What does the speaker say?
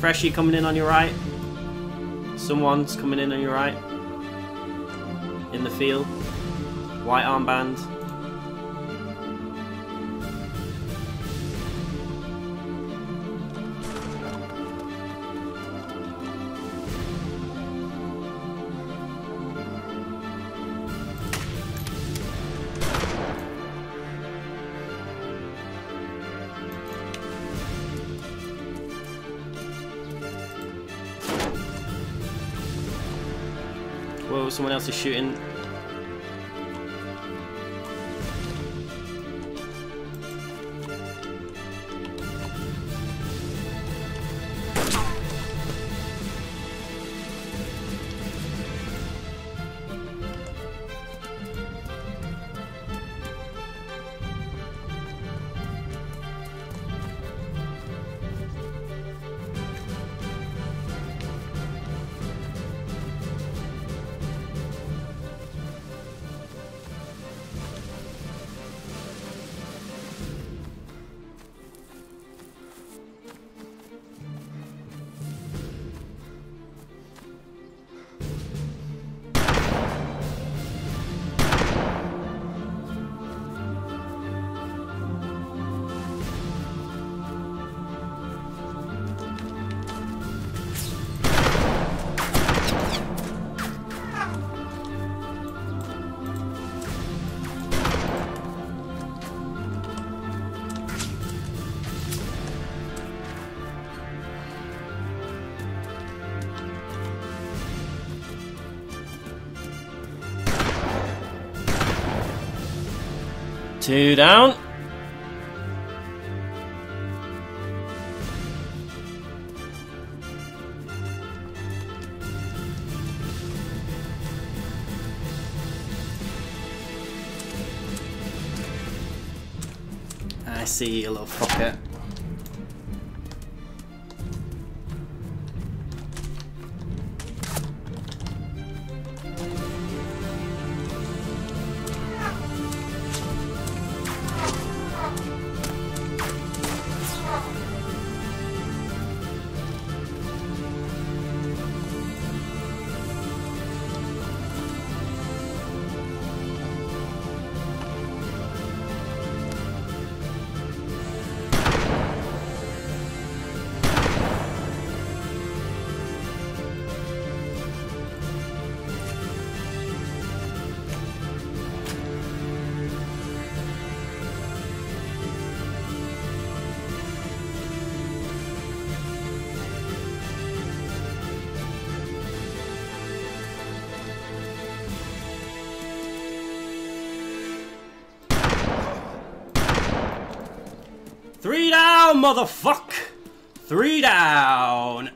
Freshie coming in on your right. Someone's coming in on your right. In the field. White armband. Whoa, someone else is shooting. Two down. I see you little fucker. Three down, motherfuck! Three down!